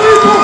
people.